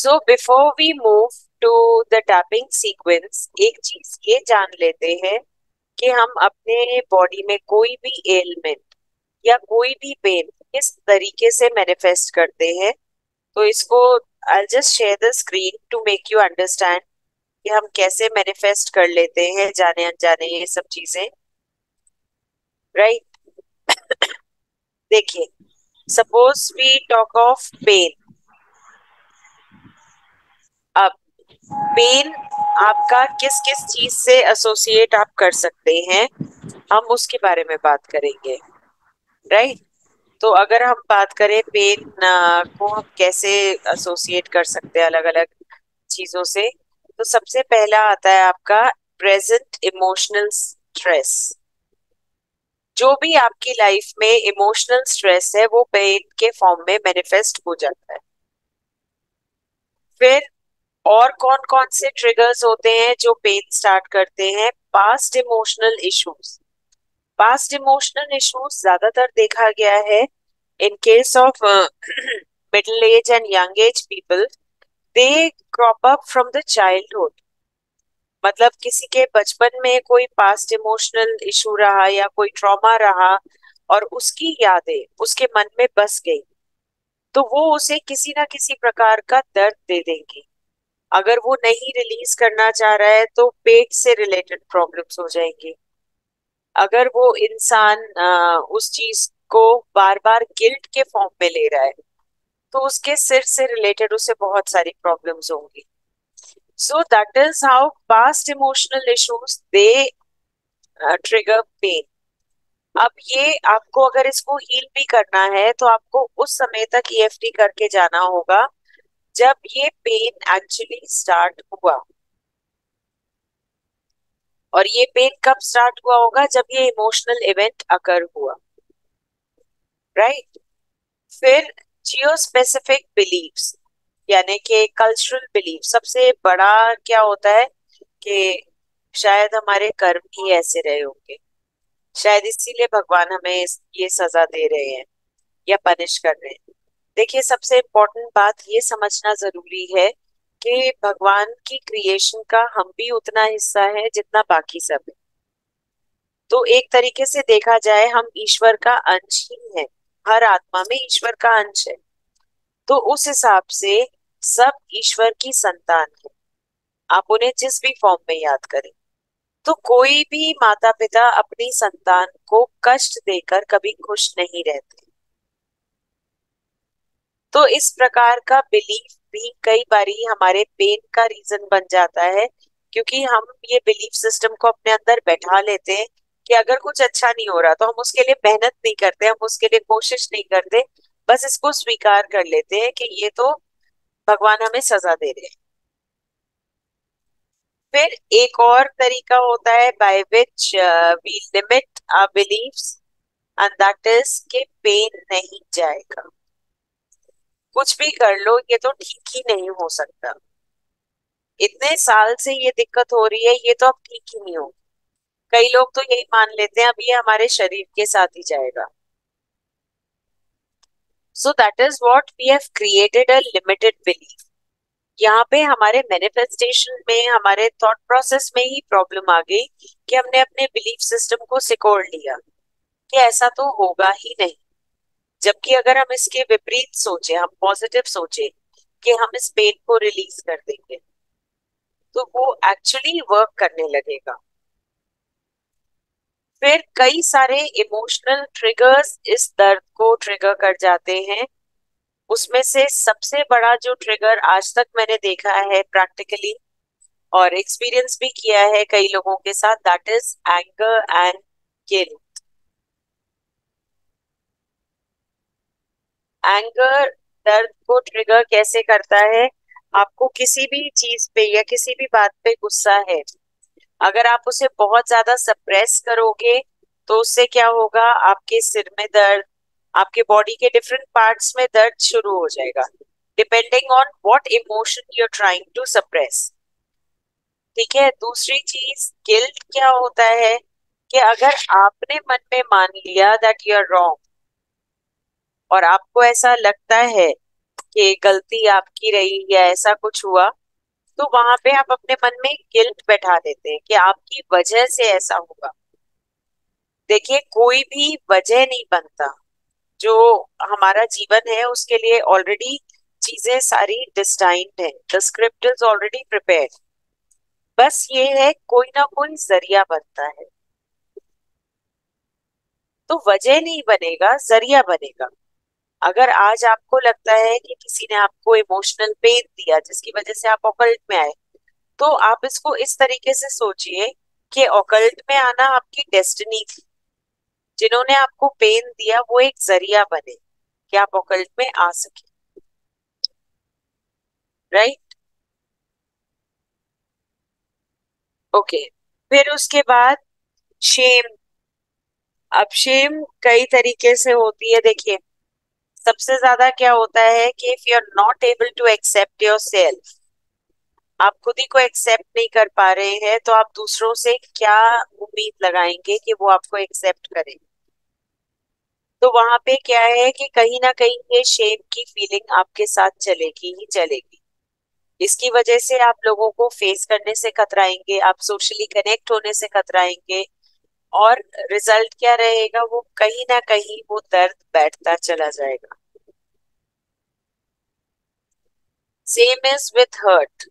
So before we move to the tapping sequence एक चीज़ ये जान लेते हैं कि हम अपने बॉडी में कोई भी एलिमेंट या कोई भी पेन किस तरीके से मैनिफेस्ट करते हैं तो इसको I just share the screen to make you understand कि हम कैसे मैनिफेस्ट कर लेते हैं, जाने अनजाने ये सब चीज़ें। राइट देखिए suppose we talk of pain अब पेन आपका किस किस चीज़ से एसोसिएट आप कर सकते हैं, हम उसके बारे में बात करेंगे राइट right? तो अगर हम बात करें पेन को हम कैसे एसोसिएट कर सकते हैं अलग अलग चीज़ों से तो सबसे पहला आता है आपका प्रेजेंट इमोशनल स्ट्रेस जो भी आपकी लाइफ में इमोशनल स्ट्रेस है, वो पेन के फॉर्म में मैनिफेस्ट हो जाता है फिर और कौन कौन से ट्रिगर्स होते हैं जो पेन स्टार्ट करते हैं? Past emotional issues past emotional issues ज़्यादातर देखा गया है in case of middle age and young age people they crop up from the childhood मतलब किसी के बचपन में कोई पास्ट इमोशनल इशू रहा या कोई ट्रॉमा रहा और उसकी यादें उसके मन में बस गई तो वो उसे किसी ना किसी प्रकार का दर्द दे देंगी। अगर वो नहीं रिलीज़ करना चाह रहा है तो पेट से रिलेटेड प्रॉब्लम्स हो जाएँगी। अगर वो इंसान उस चीज़ को बार बार गिल्ट के फॉर्म में ले रहा है तो उसके सिर से रिलेटेड उसे बहुत सारी प्रॉब्लम्स होंगी। So that is how past emotional issues they trigger pain अब ये आपको अगर इसको हील भी करना है तो आपको उस समय तक ईएफटी करके जाना होगा। जब ये पेन एक्चुअली स्टार्ट हुआ। और ये पेन कब स्टार्ट हुआ होगा? जब ये इमोशनल इवेंट अकर हुआ। Right right? फिर जियो स्पेसिफिक बिलीव्स यानी कि कल्चरल बिलीफ सबसे बड़ा क्या होता है कि शायद हमारे कर्म ही ऐसे रहे होंगे। शायद इसीलिए भगवान हमें ये सजा दे रहे हैं या पनिश कर रहे हैं। देखिए, सबसे इम्पोर्टेंट बात ये समझना ज़रूरी है कि भगवान की क्रिएशन का हम भी उतना हिस्सा है जितना बाकी सब है। तो एक तरीके से देखा जाए, हम ईश्वर का अंश ही है। हर आत्मा में ईश्वर का अंश है। तो उस हिसाब से सब ईश्वर की संतान है। आप उन्हें जिस भी फॉर्म में याद करें। तो कोई भी माता पिता अपनी संतान को कष्ट देकर कभी खुश नहीं रहते। तो इस प्रकार का बिलीफ भी कई बारी हमारे पेन का रीजन बन जाता है, क्योंकि हम ये बिलीफ सिस्टम को अपने अंदर बैठा लेते हैं कि अगर कुछ अच्छा नहीं हो रहा तो हम उसके लिए मेहनत नहीं करते, हम उसके लिए कोशिश नहीं करते, बस इसको स्वीकार कर लेते हैं कि ये तो भगवान हमें सजा दे रहे हैं। फिर एक और तरीका होता है by which we limit our beliefs and that is के पेन नहीं जाएगा। कुछ भी कर लो, ये तो ठीक ही नहीं हो सकता। इतने साल से ये दिक्कत हो रही है, ये तो अब ठीक ही नहीं हो कई लोग तो यही मान लेते हैं, अब ये हमारे शरीर के साथ ही जाएगा। So that is what we have created a limited belief यहाँ पे हमारे मैनिफेस्टेशन में, हमारे थॉट प्रोसेस में ही प्रॉब्लम आ गई कि हमने अपने बिलीफ सिस्टम को सिकोड़ लिया, कि ऐसा तो होगा ही नहीं। जबकि अगर हम इसके विपरीत सोचे, हम पॉजिटिव सोचे कि हम इस पेन को रिलीज़ कर देंगे तो वो एक्चुअली वर्क करने लगेगा। फिर कई सारे इमोशनल ट्रिगर्स इस दर्द को ट्रिगर कर जाते हैं। उसमें से सबसे बड़ा जो ट्रिगर आज तक मैंने देखा है प्रैक्टिकली और एक्सपीरियंस भी किया है कई लोगों के साथ that is anger and guilt anger दर्द को ट्रिगर कैसे करता है? आपको किसी भी चीज़ पे या किसी भी बात पे गुस्सा है। अगर आप उसे बहुत ज़्यादा सप्रेस करोगे तो उससे क्या होगा? आपके सिर में दर्द, आपके बॉडी के डिफरेंट पार्ट्स में दर्द शुरू हो जाएगा। Depending on what emotion you are trying to suppress ठीक है? दूसरी चीज़ गिल्ट क्या होता है? कि अगर आपने मन में मान लिया दैट यू आर रॉन्ग और आपको ऐसा लगता है कि गलती आपकी रही या ऐसा कुछ हुआ तो वहाँ पे आप अपने मन में गिल्ट बैठा देते हैं कि आपकी वजह से ऐसा होगा। देखिए, कोई भी वजह नहीं बनता। जो हमारा जीवन है, उसके लिए ऑलरेडी चीज़ें सारी डिस्टाइंड है। The script is already prepare बस ये है, कोई ना कोई ज़रिया बनता है। तो वजह नहीं बनेगा, ज़रिया बनेगा। अगर आज आपको लगता है कि किसी ने आपको इमोशनल पेन दिया, जिसकी वजह से आप ऑकल्ट में आए तो आप इसको इस तरीके से सोचिए कि ऑकल्ट में आना आपकी डेस्टिनी थी। जिन्होंने आपको पेन दिया, वो एक ज़रिया बने कि आप ऑकल्ट में आ सके। राइट ओके फिर उसके बाद शेम अब शेम कई तरीके से होती है, देखिए। सबसे ज़्यादा क्या होता है कि if you are not able to accept yourself आप खुद ही को एक्सेप्ट नहीं कर पा रहे हैं तो आप दूसरों से क्या उम्मीद लगाएँगे कि वो आपको एक्सेप्ट करें? तो वहाँ पे क्या है कि कहीं ना कहीं ये शेम की फीलिंग आपके साथ चलेगी ही चलेगी। इसकी वजह से आप लोगों को फेस करने से कतराएँगे आप सोशली कनेक्ट होने से कतराएँगे और रिज़ल्ट क्या रहेगा, वो कहीं ना कहीं वो दर्द बैठता चला जाएगा। सेम इज़ विथ हर्ट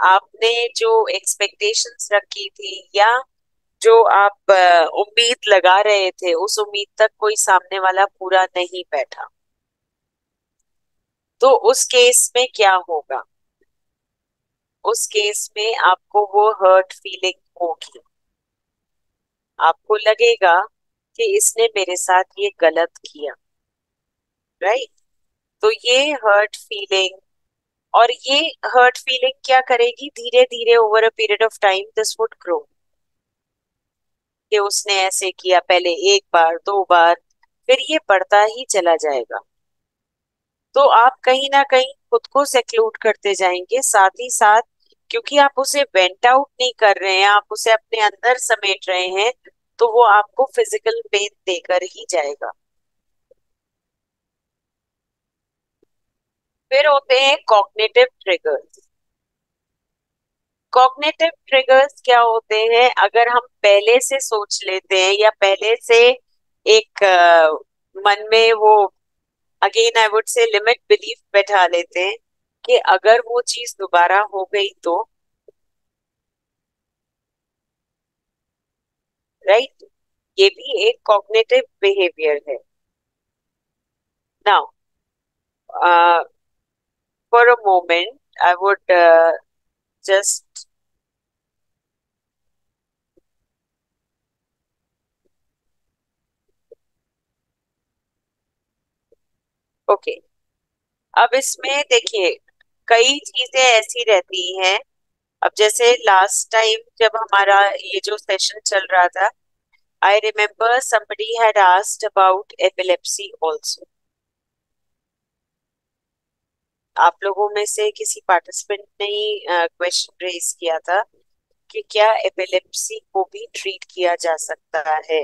आपने जो एक्सपेक्टेशंस रखी थी या जो आप उम्मीद लगा रहे थे, उस उम्मीद तक कोई सामने वाला पूरा नहीं बैठा। तो उस केस में क्या होगा? उस केस में आपको वो हर्ट फीलिंग होगी। आपको लगेगा कि इसने मेरे साथ ये गलत किया। Right right? तो ये हर्ट फीलिंग और ये हर्ट फीलिंग क्या करेगी? धीरे धीरे over a period of time this would grow कि उसने ऐसे किया, पहले एक बार, दो बार, फिर ये बढ़ता ही चला जाएगा। तो आप कहीं ना कहीं खुद को सेक्लूड करते जाएँगे, साथ ही साथ क्योंकि आप उसे वेंट आउट नहीं कर रहे हैं, आप उसे अपने अंदर समेट रहे हैं तो वो आपको फ़िज़िकल पेन देकर ही जाएगा। फिर होते हैं कॉग्नेटिव ट्रिगर्स कॉग्नेटिव ट्रिगर्स क्या होते हैं? अगर हम पहले से सोच लेते हैं या पहले से एक मन में वो again I would say limit belief बैठा लेते हैं कि अगर वो चीज़ दोबारा हो गई तो राइट right? ये भी एक कॉग्नेटिव बिहेवियर है now for a moment I would just okay okay. अब इसमें देखिए कई चीज़ें ऐसी रहती हैं। अब जैसे लास्ट टाइम जब हमारा ये जो सेशन चल रहा था I remember somebody had asked about epilepsy also. आप लोगों में से किसी पार्टिसिपेंट ने ही क्वेश्चन रेज किया था कि क्या एपिलेप्सी को भी ट्रीट किया जा सकता है।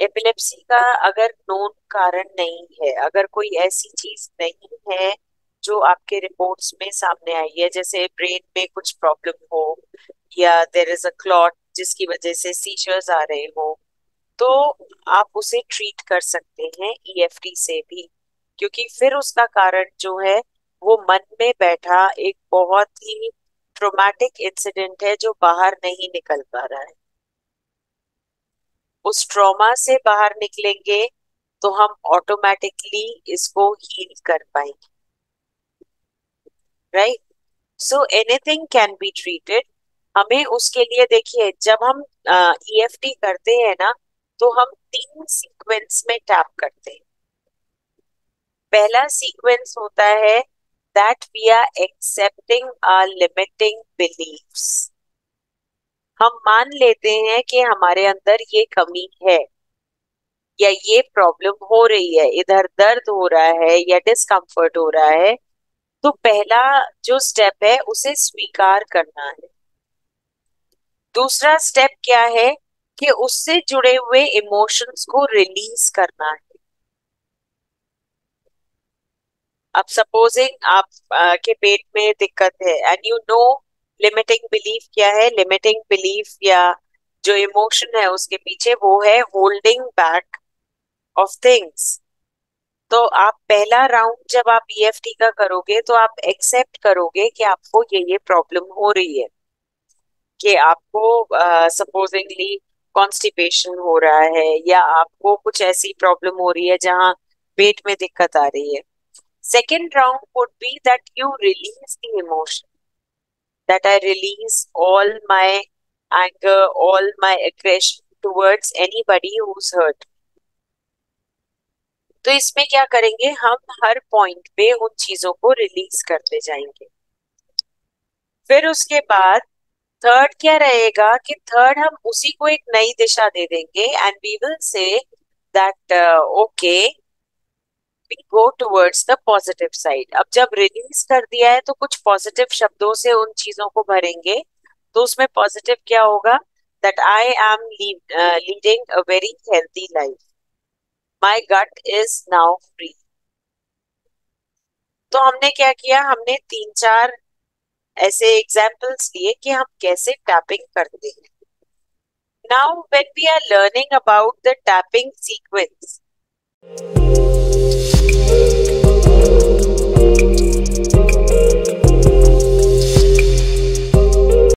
एपिलेप्सी का अगर नोन कारण नहीं है, अगर कोई ऐसी चीज़ नहीं है जो आपके रिपोर्ट्स में सामने आई है, जैसे ब्रेन में कुछ प्रॉब्लम हो या देर इज़ अ क्लॉट जिसकी वजह से सीचर्स आ रहे हो तो आप उसे ट्रीट कर सकते हैं ईएफटी e से भी, क्योंकि फिर उसका कारण जो है, वो मन में बैठा एक बहुत ही ट्रोमैटिक इंसिडेंट है जो बाहर नहीं निकल पा रहा है। उस ट्रॉमा से बाहर निकलेंगे तो हम ऑटोमेटिकली इसको हील कर पाएँगे। Right so anything can be treated हमें उसके लिए देखिए, जब हम ईएफटी e करते हैं ना तो हम तीन सीक्वेंस में टैप करते हैं। पहला सीक्वेंस होता है that we are accepting are limiting beliefs हम मान लेते हैं कि हमारे अंदर ये कमी है, या ये प्रॉब्लम हो रही है, इधर दर्द हो रहा है, या डिस्कम्फर्ट हो रहा है तो पहला जो स्टेप है उसे स्वीकार करना है। दूसरा स्टेप क्या है कि उससे जुड़े हुए इमोशंस को रिलीज़ करना है। अब सपोजिंग आप uh, के पेट में दिक्कत है and you know limiting belief क्या है? लिमिटिंग बिलीफ या जो इमोशन है उसके पीछे वो है होल्डिंग बैक ऑफ़ थिंग्स तो आप पहला राउंड जब आप ईएफटी e का करोगे तो आप एक्सेप्ट करोगे कि आपको ये ये प्रॉब्लम हो रही है। कि आपको सपोजिंगली uh, कॉन्स्टिपेशन हो रहा है या आपको कुछ ऐसी प्रॉब्लम हो रही है जहाँ पेट में दिक्कत आ रही है। Second round would be that you release the emotion that I release all my anger all my aggression towards anybody hurt तो इसमें क्या करेंगे? हम हर पॉइंट पे उन चीज़ों को रिलीज़ करते जाएँगे। फिर उसके बाद थर्ड क्या रहेगा कि थर्ड हम उसी को एक नई दिशा दे देंगे and we will say that okay we go towards the positive side अब जब रिलीज़ कर दिया है तो कुछ पॉजिटिव शब्दों से उन चीज़ों को भरेंगे तो उसमें पॉजिटिव क्या होगा? That I am leading a very healthy life my gut is now free तो हमने क्या किया? हमने तीन चार ऐसे एग्जाम्पल्स लिए कि हम कैसे टैपिंग करते हैं। Now when we are learning about the tapping sequence